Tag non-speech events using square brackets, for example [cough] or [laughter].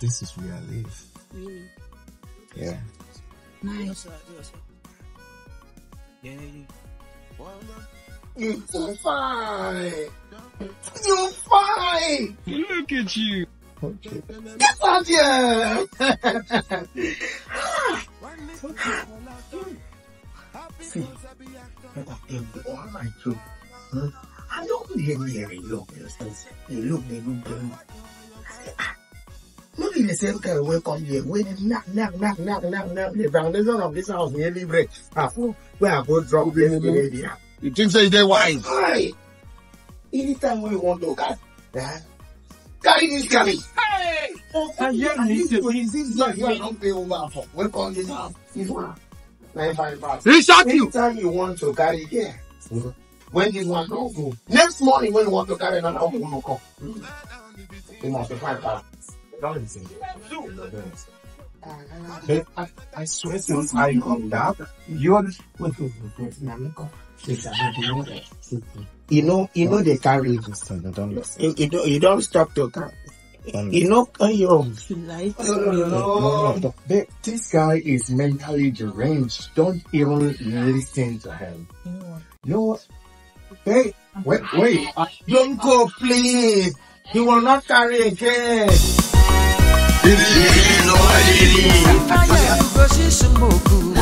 This is where I live. Really? Yeah. Nice. Yeah, You fine. You're fine. Look at you. Okay. Get out here. [laughs] See, all my truth. huh? I don't really really look yourself. You look, they look, they look. In the same kind of way come here. When knock, knock, knock, knock, knock, knock, the foundation of this house nearly break. I fool, where I go drop this lady. You think so? They wise? Hi. Anytime we want to cut, eh? Carry this carry. Hey! I hear you. This is like you are not paying over for. Welcome this house. This one. Nine five five. He shot you. Anytime you want to carry here. When this one don't go. Next morning when you want to carry another one will come. You must be five thousand. Don't listen. But I, I swear since I come back, you're you know that. You know, you know they carry. Don't. You, you don't, you don't stop to carry. You know, uh, you You like no, This guy is mentally deranged. Don't even listen to him. No. Hey, wait, wait. Uh, Don't go, please. He will not carry again. Fire, you go see smoke.